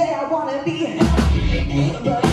say I wanna be. but